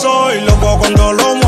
Soy loco cuando lo